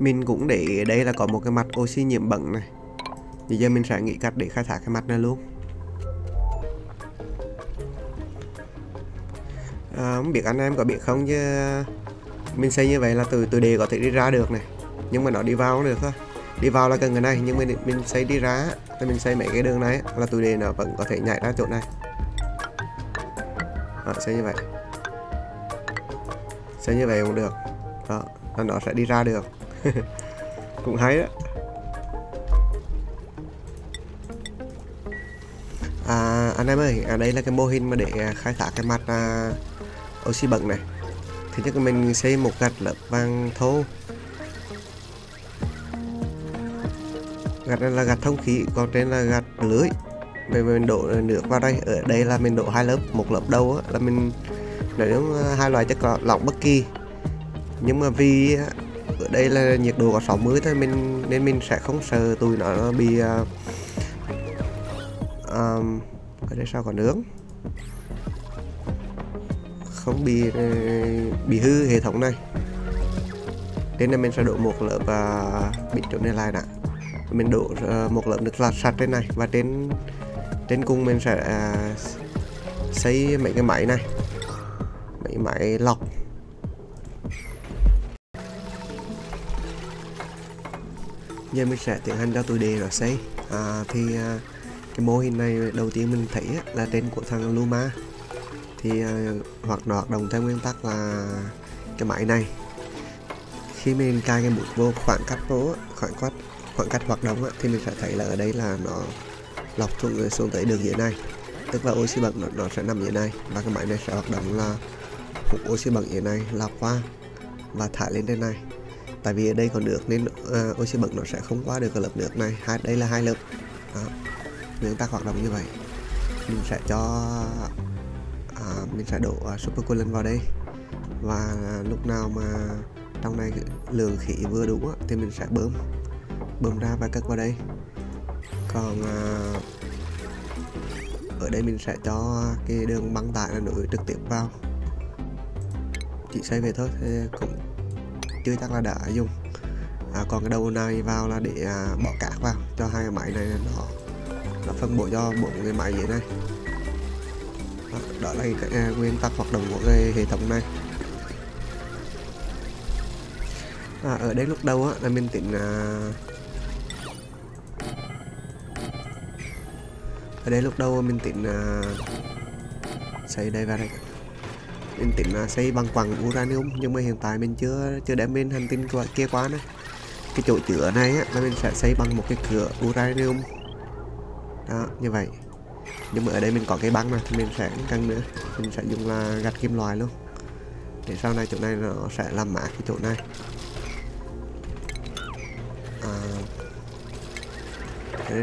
mình cũng để đây là có một cái mặt oxy nhiễm bẩn này. Thì giờ mình sẽ nghĩ cách để khai thác cái mặt này luôn. À, không biết anh em có biết không chứ mình xây như vậy là từ từ đề có thể đi ra được này. Nhưng mà nó đi vào cũng được thôi đi vào là cần cái này nhưng mình mình xây đi ra thì mình xây mấy cái đường này là từ đề nó vẫn có thể nhảy ra chỗ này. À, xây như vậy. Xây như vậy cũng được. Đó là nó sẽ đi ra được cũng hay đó. À, anh em ơi à, đây là cái mô hình mà để à, khai thác cái mặt à, oxy bẩn này. Thì nhất mình xây một gạch lớp vàng thô. Gạch này là gạch thông khí còn trên là gạch lưới. Mình, mình đổ nước vào đây ở đây là mình đổ hai lớp một lớp đầu á, là mình để đúng hai loại chất lỏng bất kỳ. Nhưng mà vì ở đây là nhiệt độ có 60 thôi mình nên mình sẽ không sợ tụi nó bị uh, um, ở đây sao còn nướng? Không bị uh, bị hư hệ thống này. Nên đây mình sẽ đổ một lớp à, uh, bịt chỗ này lại đã. Mình đổ uh, một lớp nước lạt sạch trên này và trên trên cùng mình sẽ à, uh, xây mấy cái máy này. Mấy máy lọc. Giờ mình sẽ tiến hành cho tụi đề rồi xây à, thì à, cái mô hình này đầu tiên mình thấy á, là trên của thằng Luma. Thì à, hoạt nó hoạt động theo nguyên tắc là cái máy này. Khi mình cài cái bút vô khoảng cách vô khoảng cách khoảng cách hoạt động á, thì mình sẽ thấy là ở đây là nó lọc xuống xuống tới đường dưới này. Tức là oxy bẩn nó, nó sẽ nằm dưới này và cái máy này sẽ hoạt động là hút oxy bẩn dưới này lọc qua và thải lên trên này tại vì ở đây còn nước nên uh, oxy bẩn nó sẽ không qua được cái lớp nước này. Hai đây là hai lớp. Đó. nếu ta hoạt động như vậy mình sẽ cho uh, mình sẽ đổ à, uh, super coolant vào đây. Và uh, lúc nào mà trong này lượng khí vừa đủ thì mình sẽ bơm bơm ra và cất vào đây. Còn uh, ở đây mình sẽ cho cái đường băng tải là nối trực tiếp vào. Chỉ xây về thôi thì cũng chưa chắc là đã dùng. À, còn cái đầu này vào là để à, bỏ cát vào cho hai cái máy này nó nó phân bổ cho bốn cái máy vậy này. Đó, đó là cái, à, nguyên tắc hoạt động của cái hệ thống này. À, ở đây lúc đầu á là mình tính à, ở đây lúc đầu mình tính à, xây đây vào đây mình tính là xây bằng quặng uranium nhưng mà hiện tại mình chưa chưa đem bên hành tinh kia quá nữa. Cái chỗ chữa này á, là mình sẽ xây bằng một cái cửa uranium. Đó như vậy. Nhưng mà ở đây mình có cái băng mà thì mình sẽ căng nữa. Mình sẽ dùng là gạch kim loại luôn. Để sau này chỗ này nó sẽ làm mát cái chỗ này. À,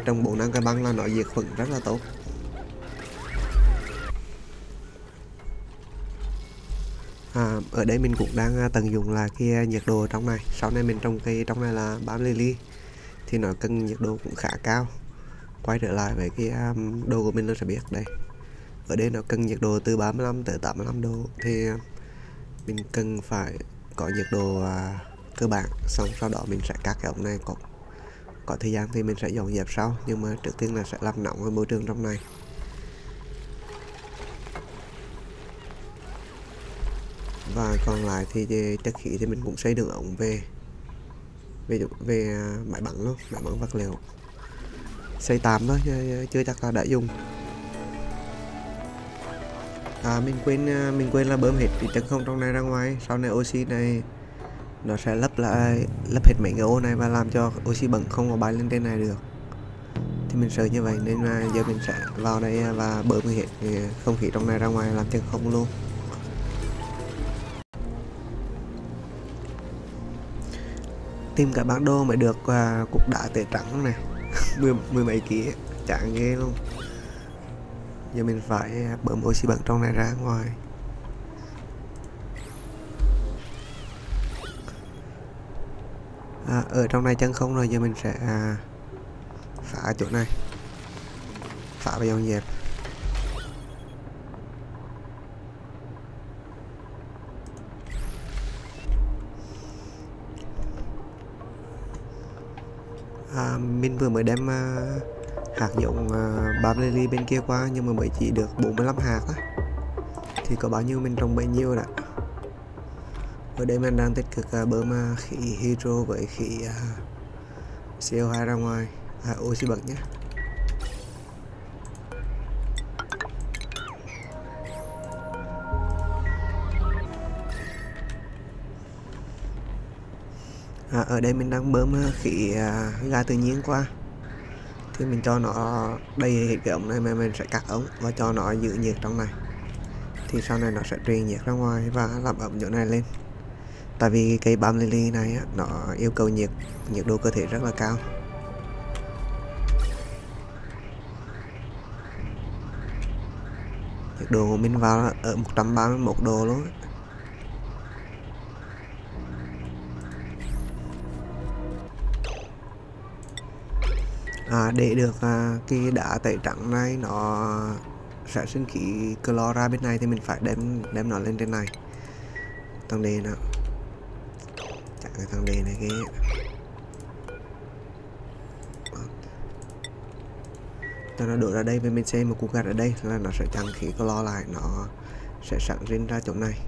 trong bộ năng cái băng là nó diệt khuẩn rất là tốt. À, ở đây mình cũng đang à, tận dụng là cái à, nhiệt độ trong này. Sau này mình trồng cây trong này là 30 ly thì nó cần nhiệt độ cũng khá cao. Quay trở lại với cái um, đồ của mình nó sẽ biết đây. Ở đây nó cần nhiệt độ từ 35 tới 85 độ thì mình cần phải có nhiệt độ à, cơ bản. Xong sau đó mình sẽ cắt cái ống này có có thời gian thì mình sẽ dọn dẹp sau nhưng mà trước tiên là sẽ làm nóng cái môi trường trong này. Và còn lại thì chất khí thì mình cũng xây đường ống về. Về về bãi máy bắn luôn, máy bắn vật liệu. Xây tạm thôi chưa chắc là đã dùng. À mình quên à, mình quên là bơm hết cái chân không trong này ra ngoài. Sau này oxy này, nó sẽ lấp lại, lấp hết mấy cái ô này và làm cho oxy bẩn không có bay lên trên này được. Thì mình sợ như vậy nên là giờ mình sẽ vào đây và bơm hết không khí trong này ra ngoài làm chân không luôn. Tìm cả bản đồ mới được uh, cục đá tệ trắng này. Mười, mười mấy ký chán ghê luôn. Giờ mình phải bơm oxy bẩn trong này ra ngoài. À, ở trong này chân không rồi giờ mình sẽ à, phá chỗ này. Phá vào dọn dẹp. À, mình vừa mới đem à, hạt giống à, bám lily bên kia qua nhưng mà mới chỉ được 45 hạt á. Thì có bao nhiêu mình trồng bấy nhiêu đã ở đây mình đang tích cực à, bơm à, khí hydro với khí à, CO2 ra ngoài à, oxy bật nhé. Ở đây mình đang bơm ờ, khí à, ga tự nhiên qua. Thì mình cho nó đầy cái ống này mà mình sẽ cắt ống và cho nó giữ nhiệt trong này. Thì sau này nó sẽ truyền nhiệt ra ngoài và làm ẩm chỗ này lên. Tại vì cây bam lily này á, nó yêu cầu nhiệt nhiệt độ cơ thể rất là cao. Nhiệt độ của mình vào ở 131 độ luôn à, để được à, cái đá tẩy trắng này nó sẽ sinh khí clo ra bên này thì mình phải đem đem nó lên trên này. Thằng đề nào? Chặn cái thằng đề này kia cho nó đổ ra đây bên mình xem một cục gạch ở đây là nó sẽ chặn khí clo lại nó sẽ sẵn riêng ra chỗ này.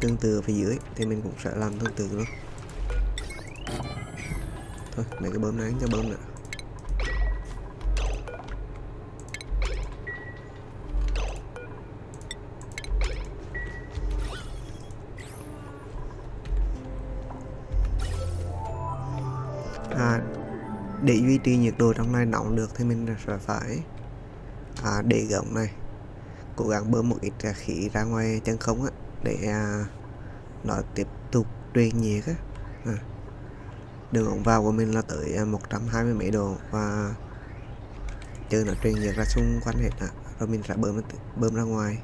Tương tự phía dưới thì mình cũng sẽ làm tương tự luôn thôi mấy cái bơm này cho bơm nữa à, để duy trì nhiệt độ trong này nóng được thì mình sẽ phải à, để gọng này. Cố gắng bơm một ít khí ra ngoài chân không á để à, nó tiếp tục truyền nhiệt á. À đường ống vào của mình là tới à, 120 mấy độ và chờ nó truyền nhiệt ra xung quanh hết ạ, rồi mình sẽ bơm bơm ra ngoài.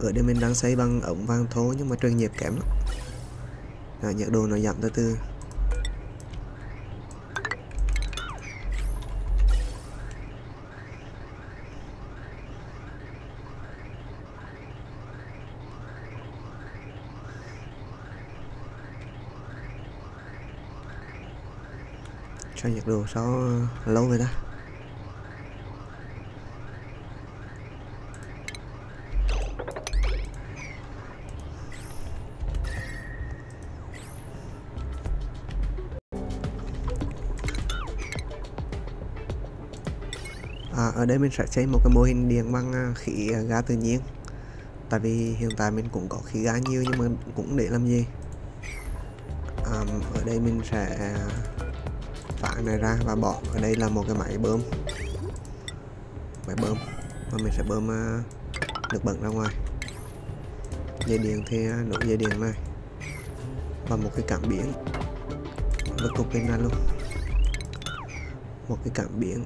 Ở đây mình đang xây bằng ống vàng thô nhưng mà truyền nhiệt kém lắm. À, nhiệt độ nó giảm từ từ. Sao nhặt đồ sao à, lâu vậy ta? À, ở đây mình sẽ xây một cái mô hình điện bằng à, khí à, ga tự nhiên. Tại vì hiện tại mình cũng có khí ga nhiều nhưng mà cũng để làm gì? À, ở đây mình sẽ phá này ra và bỏ. Ở đây là một cái máy bơm. Máy bơm. Và mình sẽ bơm à, nước bẩn ra ngoài. Dây điện thì à, nối dây điện này và một cái cảm biến và cục pin ra luôn. Một cái cảm biến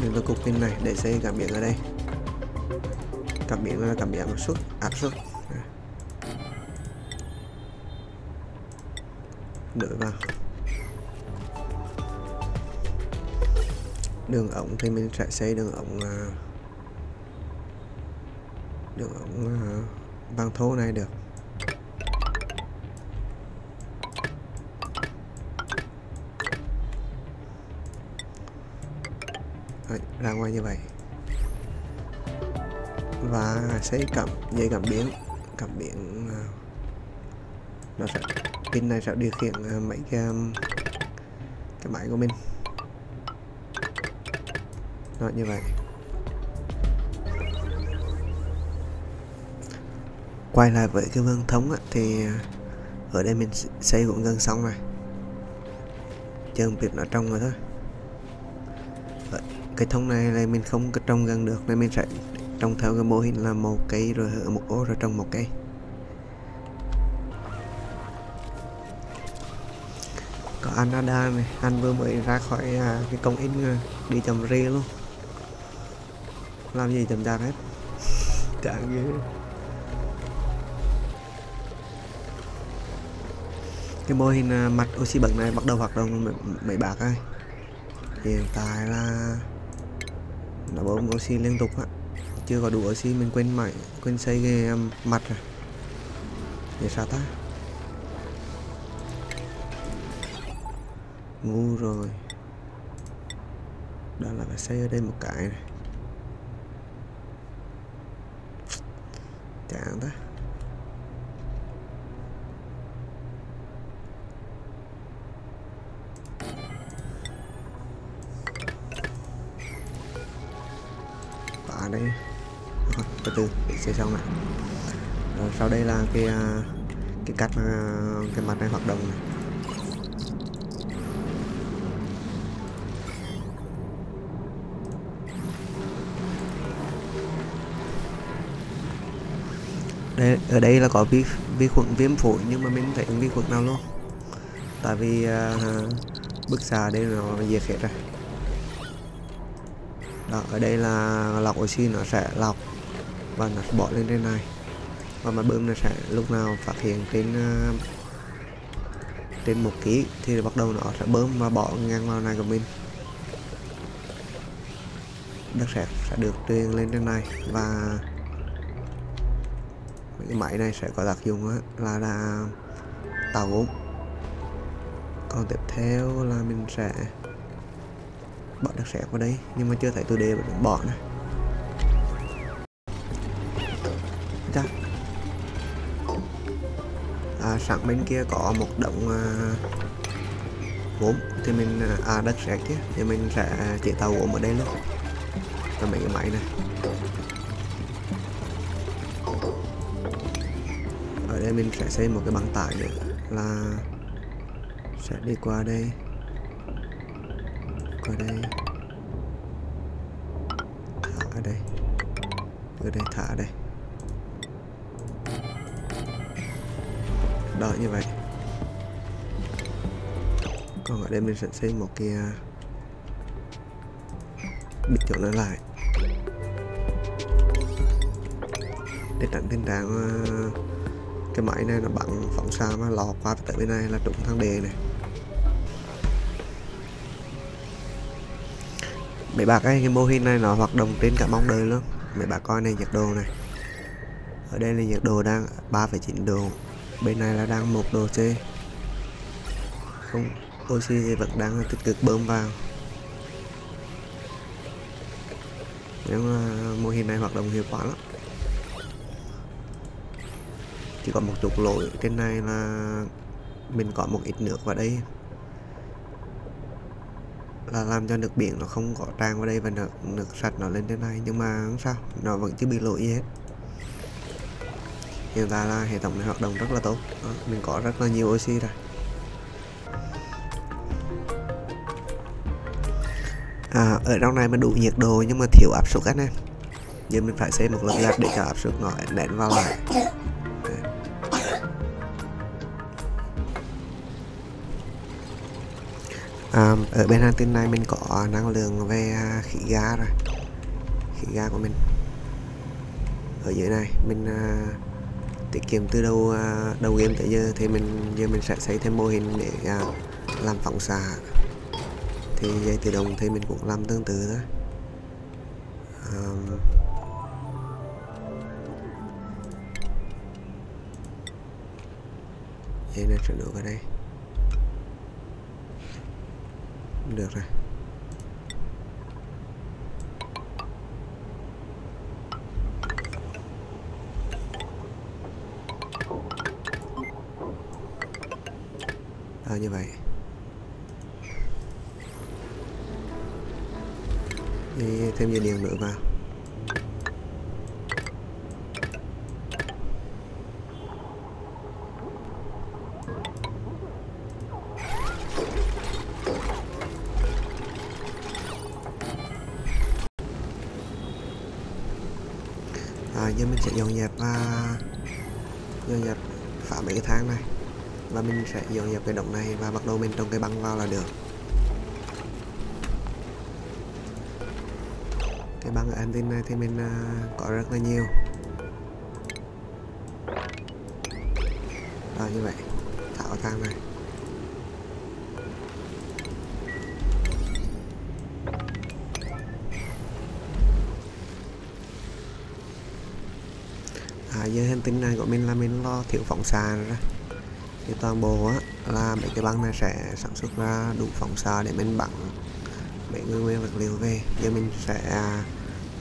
mình vào cục pin này để xây cảm biến ở đây cảm biến là cảm biến áp suất áp suất đợi vào. Đường ống thì mình sẽ xây đường ống à, đường ống à, bằng thô này được. Đấy, ra ngoài như vậy và xây cầm dây cảm biến cảm biến à, nó sẽ pin này sẽ điều khiển à, mấy cái um, cái máy của mình. Nó như vậy. Quay lại với cái vương thống á, thì à, ở đây mình xây cũng gần xong rồi. Chờ việc nó trong rồi thôi. Cái thông này là mình không trồng gần được nên mình sẽ trồng theo cái mô hình là một cây rồi ở một ô rồi trồng một cây. Có Anada này anh vừa mới ra khỏi à, cái công in đi trồng rê luôn. Làm gì chậm chạp hết. Chẳng ghê. Cái mô hình à, mặt oxy bẩn này bắt đầu hoạt động mấy bạc ơi. Hiện tại là nó bơm oxy liên tục á chưa có đủ oxy mình quên mày quên xây cái um, mặt rồi. Để sao ta ngu rồi. Đó là phải xây ở đây một cái này. Chán ta. Ở đây từ để xây xong này. Rồi sau đây là cái à, cái cách mà cái mặt này hoạt động này. Đây ở đây là có vi vi khuẩn viêm phổi nhưng mà mình không thấy vi khuẩn nào luôn. Tại vì uh, bức xà đây nó diệt hết rồi. Đó ở đây là lọc oxy nó sẽ lọc và nó sẽ bỏ lên trên này. Và máy bơm nó sẽ lúc nào phát hiện trên uh, trên một ký thì bắt đầu nó sẽ bơm và bỏ ngang vào này của mình. Đất sét sẽ được truyền lên trên này và cái máy này sẽ có tác dụng là là tạo gốm còn tiếp theo là mình sẽ bỏ đất sét vào đây nhưng mà chưa thấy tôi đề bỏ này sẵn bên kia có một động à, gốm. Thì mình à, à đất sét chứ. Thì mình sẽ chế tạo gốm ở đây luôn. Cho mấy cái máy này. Ở đây mình sẽ xây một cái băng tải nữa là sẽ đi qua đây. Qua đây. Thả ở đây. Ở đây thả ở đây. Đợi như vậy. Còn ở đây mình sẽ xây một cái à, bịt chỗ nó lại. Để tránh tình trạng à, cái máy này nó bắn phóng xa mà lọt qua tới bên này là trúng thang đề này. Mấy bà ấy cái mô hình này nó hoạt động trên cả mong đời luôn. Mấy bà coi này nhiệt độ này. Ở đây là nhiệt độ đang 3,9 độ bên này là đang một độ C. Không oxy thì vẫn đang tích cực bơm vào. Nhưng mà mô hình này hoạt động hiệu quả lắm. Chỉ có một chút lỗi trên này là mình có một ít nước vào đây. Là làm cho nước biển nó không có tràn vào đây và nước, nước sạch nó lên trên này nhưng mà không sao nó vẫn chưa bị lỗi gì hết hiện tại là hệ thống này hoạt động rất là tốt. Đó, mình có rất là nhiều oxy rồi. À, ở trong này mình đủ nhiệt độ nhưng mà thiếu áp suất anh em giờ mình phải xây một lớp gạch để cho áp suất nó nén vào lại. À, ở bên hàng tinh này mình có năng lượng về à, khí ga rồi. Khí ga của mình. Ở dưới này mình uh, tiết kiệm từ đầu à, đầu game tới giờ thì mình giờ mình sẽ xây thêm mô hình để à, làm phóng xạ. Thì dây tự động thì mình cũng làm tương tự thôi. Um, dây này sẽ được ở đây. Được rồi. Như vậy. Đi thêm dây điện nữa vào. À, giờ mình sẽ dọn dẹp và dọn dẹp phá mấy cái thang này và mình sẽ dọn dẹp cái động này và bắt đầu mình trồng cây băng vào là được. Cái băng ở Antin này thì mình à, có rất là nhiều. Rồi như vậy. Tạo thang này. À, giờ hành tinh này của mình là mình lo thiếu phóng xạ ra thì toàn bộ á là mấy cái băng này sẽ sản xuất ra đủ phóng xạ để mình bắn mấy người nguyên vật liệu về. Giờ mình sẽ à,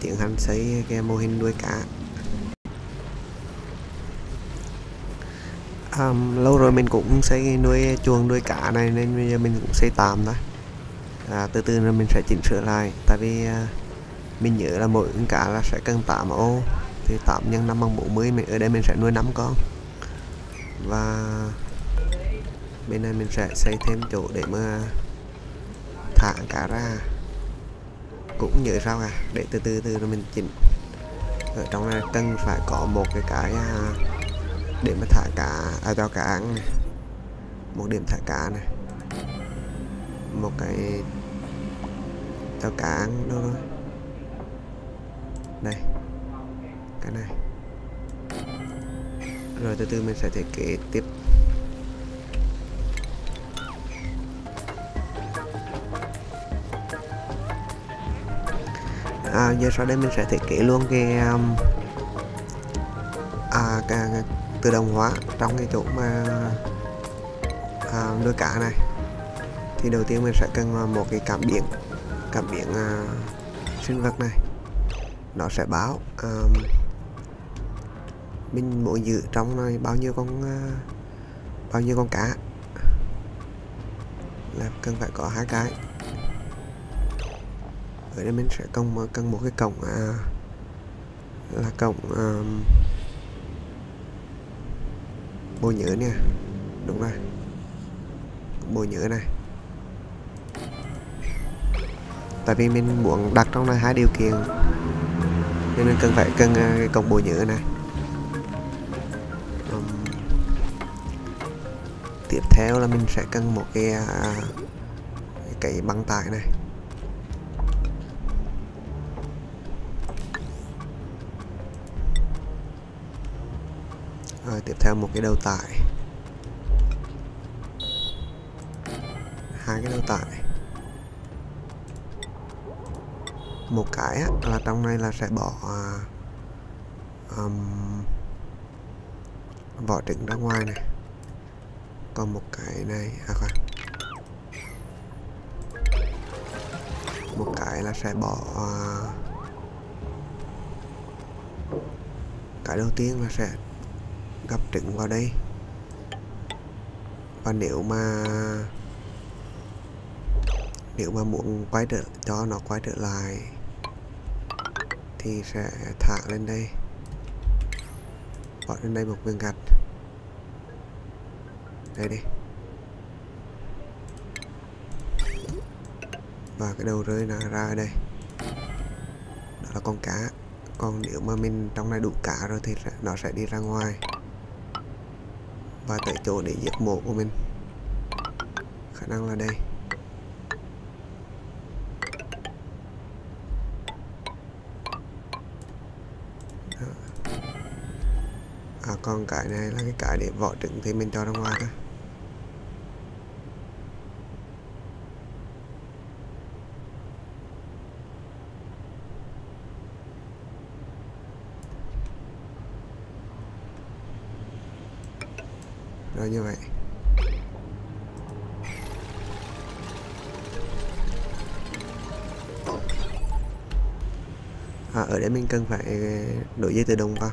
tiến hành xây cái mô hình nuôi cá. Um, lâu rồi mình cũng xây nuôi chuồng nuôi cá này nên bây giờ mình cũng xây tạm thôi. À, từ từ rồi mình sẽ chỉnh sửa lại. Tại vì uh, mình nhớ là mỗi con cá là sẽ cần 8 ô. Thì 8 nhân 5 bằng 40 mình ở đây mình sẽ nuôi 5 con. Và bên này mình sẽ xây thêm chỗ để mà thả cá ra. Cũng như sao à? Để từ từ từ rồi mình chỉnh. Ở trong này cần phải có một cái cái à, để mà thả cá à, cho cá ăn này. Một điểm thả cá này. Một cái cho cá ăn đâu rồi đây. Cái này. Rồi từ từ mình sẽ thiết kế tiếp. À, giờ sau đây mình sẽ thiết kế luôn cái um, à, cái, cái tự động hóa trong cái chỗ mà à, nuôi cá này. Thì đầu tiên mình sẽ cần một cái cảm biến cảm biến à, sinh vật này. Nó sẽ báo à, mình mỗi giữ trong này bao nhiêu con à, bao nhiêu con cá. Là cần phải có hai cái ở đây mình sẽ cần cần một cái cổng à, là cổng à, bộ nhớ nè. Đúng rồi. Bộ nhớ này. Tại vì mình muốn đặt trong này hai điều kiện. Nên mình cần phải cần à, cái cổng bộ nhớ này. Um, tiếp theo là mình sẽ cần một cái uh, cái băng tải này. Rồi tiếp theo một cái đầu tải. Hai cái đầu tải. Một cái á, là trong này là sẽ bỏ um, vỏ trứng ra ngoài này. Còn một cái này à khoan. Một cái là sẽ bỏ uh, cái đầu tiên là sẽ gấp trứng vào đây. Và nếu mà nếu mà muốn quay trở, cho nó quay trở lại, thì sẽ thả lên đây. Bỏ lên đây một viên gạch. Đây đi. Và cái đầu rơi là ra ở đây. Đó là con cá. Còn nếu mà mình trong này đủ cá rồi thì nó sẽ đi ra ngoài và tại chỗ để giết mổ của mình. Khả năng là đây. À, còn cái này là cái cái để vỏ trứng thì mình cho ra ngoài thôi rồi như vậy. À, ở đây mình cần phải đổi dây tự động vào.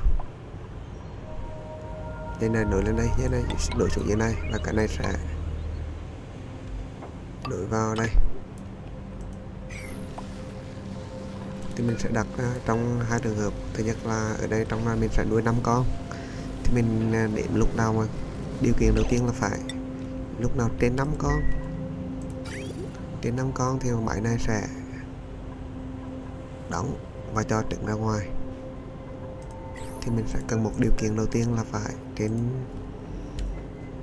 Dây này đổi lên đây dây này đổi xuống dây này và cái này sẽ đổi vào đây. Thì mình sẽ đặt à, trong hai trường hợp. Thứ nhất là ở đây trong này mình sẽ nuôi 5 con. Thì mình à, đếm lúc nào mà điều kiện đầu tiên là phải lúc nào trên 5 con. Trên 5 con thì máy này sẽ đóng và cho trứng ra ngoài. Thì mình sẽ cần một điều kiện đầu tiên là phải trên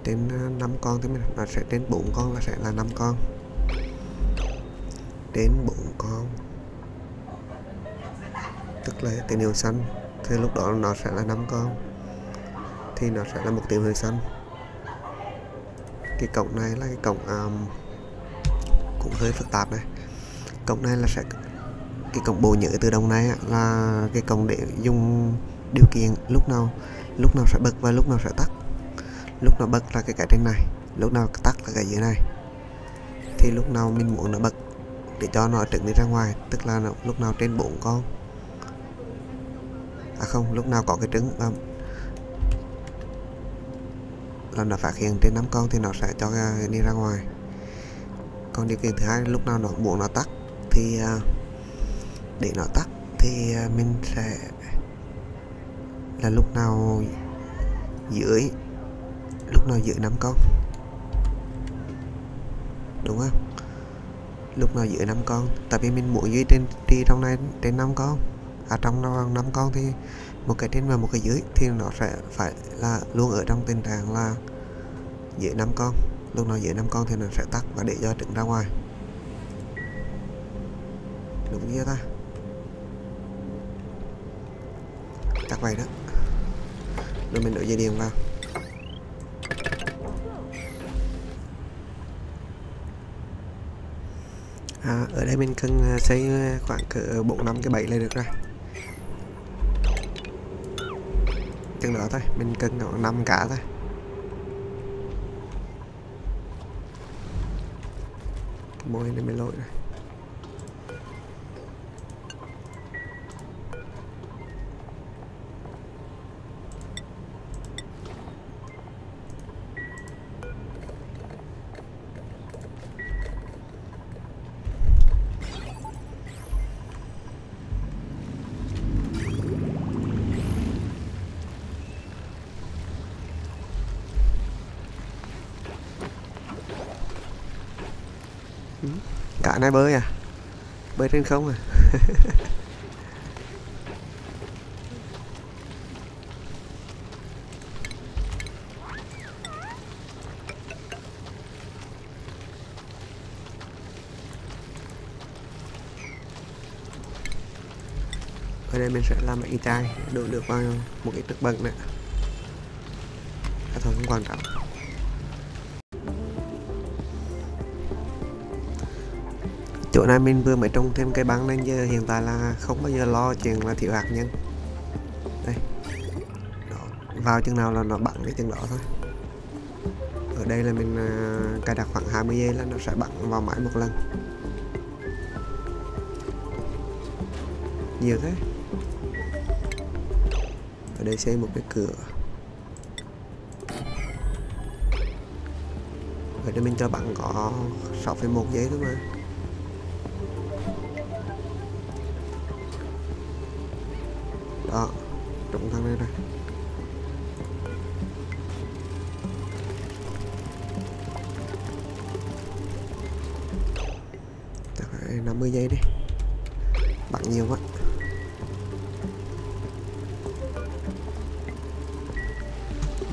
trên à, 5 con thì mình nó sẽ trên 4 con là sẽ là 5 con. Đến 4 con. Tức là tín hiệu xanh, thì lúc đó nó sẽ là 5 con. Thì nó sẽ là một tín hiệu xanh cái cổng này là cái cổng um, cũng hơi phức tạp này. Cổng này là sẽ cái cổng bộ nhớ tự động này là cái cổng để dùng điều kiện lúc nào lúc nào sẽ bật và lúc nào sẽ tắt. Lúc nào bật là cái cái trên này lúc nào tắt là cái dưới này. Thì lúc nào mình muốn nó bật để cho nó trứng đi ra ngoài tức là nó, lúc nào trên bốn con. À không lúc nào có cái trứng và là nó phát hiện trên 5 con thì nó sẽ cho đi ra ngoài. Còn điều kiện thứ hai, lúc nào nó muốn nó tắt thì à, để nó tắt thì à, mình sẽ là lúc nào dưới, lúc nào dưới 5 con. Đúng không? Lúc nào dưới 5 con. Tại vì mình muốn duy trên trì trong này, trên 5 con. À trong nó 5 con thì một cái trên và một cái dưới thì nó sẽ phải là luôn ở trong tình trạng là dưới 5 con. Lúc nào dưới 5 con thì nó sẽ tắt và để cho trứng ra ngoài. Đúng chưa ta? Chắc vậy đó. Rồi mình đổi dây điện vào. À, ở đây mình cần à, xây à, khoảng cỡ 4 năm cái bẫy là được rồi. Chừng đó thôi mình cần khoảng năm cả thôi. Mồi này mới lỗi rồi. Bạn ai bơi à? Bơi trên không à? Ở đây mình sẽ làm mấy chai đổ được vào một cái thực bẩn nữa thôi không quan trọng. Chỗ này mình vừa mới trồng thêm cây băng nên giờ hiện tại là không bao giờ lo chuyện là thiếu hạt nhân. Đây. Đó. vào chừng nào là nó bắn cái chừng đó thôi. Ở đây là mình uh, cài đặt khoảng 20 giây là nó sẽ bắn vào mãi một lần. Nhiều thế. Ở đây xây một cái cửa. Ở đây mình cho bạn có 6,1 giây thôi mà.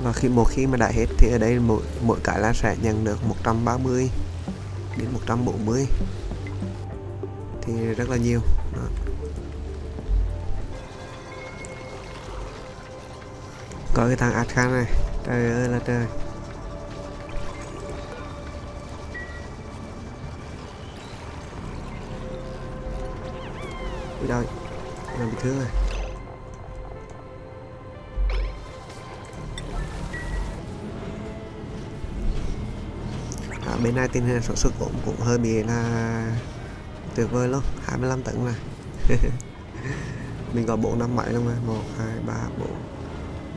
Và khi, một khi mà đã hết thì ở đây mỗi mỗi cái là sẽ nhận được 130 đến 140 thì rất là nhiều. Đó. có cái thằng Atkan này. Trời ơi là trời. Ui đâu Làm bị thương rồi. Bên này tình hình sản xuất cũng, cũng hơi bị là tuyệt vời luôn 25 tấn này Mình có 4 năm máy luôn rồi 1, 2, 3, 4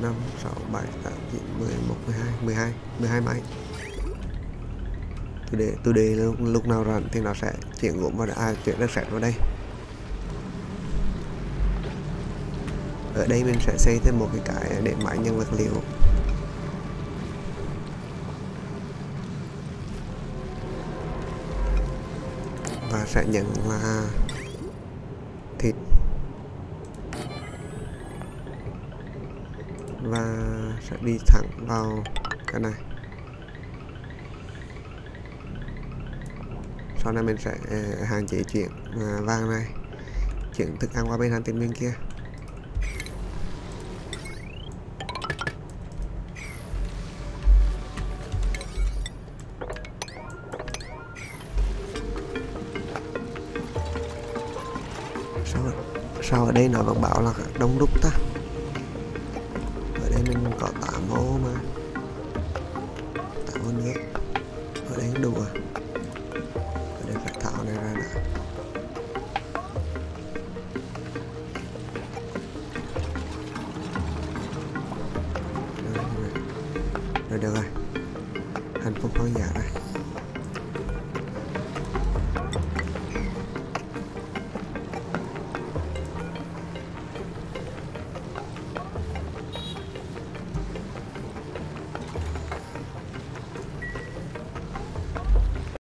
5, 6, 7, 8, 9, 10, 11, 12, 12, 12 máy. Tôi để tôi để lúc, lúc nào rảnh thì nó sẽ chuyển gốm vào đây à, chuyển đất sét vào đây. Ở đây mình sẽ xây thêm một cái cái để máy nhân vật liệu. Và sẽ nhận là thịt. Và sẽ đi thẳng vào cái này. Sau này mình sẽ à, hạn chế chuyển à, vàng này. Chuyển thức ăn qua bên hàng tiền bên kia. Sao ở đây nó vẫn bảo là đông đúc ta?